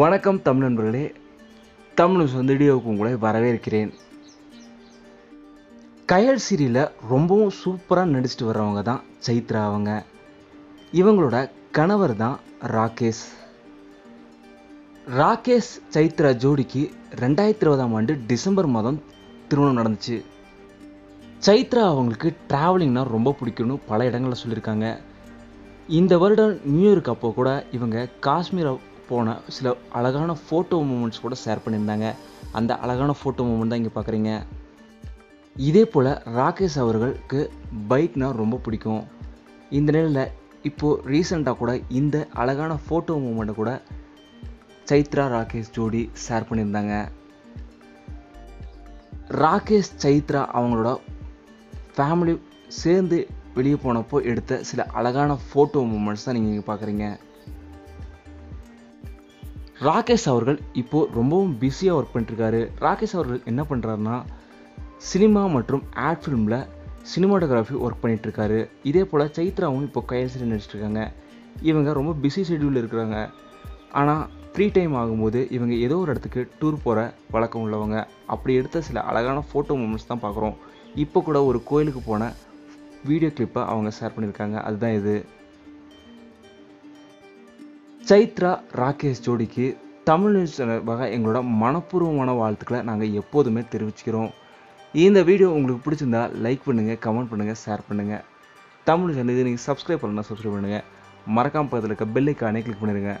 வணக்கம் தமிழ் நண்பர்களே. தமிழ் சொந்த வீடியோவுக்கு உங்களை வரவேற்கிறேன். கயல் சீரியலில் ரொம்பவும் சூப்பராக நடிச்சிட்டு வர்றவங்க தான் சைத்ரா அவங்க. இவங்களோட கணவர் தான் ராகேஷ். ராகேஷ் சைத்ரா ஜோடிக்கு ரெண்டாயிரத்தி இருபதாம் ஆண்டு டிசம்பர் மாதம் திருமணம் நடந்துச்சு. சைத்ரா அவங்களுக்கு ட்ராவலிங்னால் ரொம்ப பிடிக்கும்னு பல இடங்களில் சொல்லியிருக்காங்க. இந்த வருடம் நியூ இயர்க்கு அப்போ கூட இவங்க காஷ்மீர் போன சில அழகான ஃபோட்டோ மூமெண்ட்ஸ் கூட ஷேர் பண்ணியிருந்தாங்க. அந்த அழகான ஃபோட்டோ மூமெண்ட் தான் இங்கே பார்க்குறீங்க இதே போல் ராகேஷ் அவர்களுக்கு பைக்னால் ரொம்ப பிடிக்கும். இந்த நிலையில் இப்போது ரீசெண்டாக கூட இந்த அழகான ஃபோட்டோ மூமெண்ட்டை கூட சைத்ரா ராகேஷ் ஜோடி ஷேர் பண்ணியிருந்தாங்க. ராகேஷ் சைத்ரா அவங்களோட ஃபேமிலி சேர்ந்து வெளியே போனப்போ எடுத்த சில அழகான ஃபோட்டோ மூமெண்ட்ஸ் தான் நீங்கள் இங்கே பார்க்குறீங்க ராகேஷ் அவர்கள் இப்போது ரொம்பவும் பிஸியாக ஒர்க் பண்ணிட்டுருக்காரு. ராகேஷ் அவர்கள் என்ன பண்ணுறாருன்னா சினிமா மற்றும் ஆட் ஃபிலிமில் சினிமாட்டோகிராஃபி ஒர்க் பண்ணிகிட்ருக்காரு இதே போல் சைத்ராவும் இப்போ கையசிரி நடிச்சிட்ருக்காங்க இவங்க ரொம்ப பிஸி ஷெட்யூலில் இருக்கிறாங்க. ஆனால் ஃப்ரீ டைம் ஆகும்போது இவங்க ஏதோ ஒரு இடத்துக்கு டூர் போகிற வழக்கம் உள்ளவங்க. அப்படி எடுத்த சில அழகான ஃபோட்டோ மூமெண்ட்ஸ் தான் பார்க்குறோம் இப்போ கூட ஒரு கோயிலுக்கு போன வீடியோ கிளிப்பை அவங்க ஷேர் பண்ணியிருக்காங்க. அதுதான் இது. சைத்ரா ராகேஷ் ஜோடிக்கு தமிழ் நியூஸ் சார்பாக எங்களோட மனப்பூர்வமான வாழ்த்துக்களை நாங்கள் எப்போதுமே தெரிவிச்சுக்கிறோம். இந்த வீடியோ உங்களுக்கு பிடிச்சிருந்தா லைக் பண்ணுங்கள் கமெண்ட் பண்ணுங்கள் ஷேர் பண்ணுங்கள் தமிழ் சேனல் இது நீங்கள் சப்ஸ்கிரைப் பண்ணலாம் சப்ஸ்கிரைப் பண்ணுங்கள் மறக்காமல் பக்கத்தில் இருக்க பெல்லைக்கானே கிளிக் பண்ணிடுங்க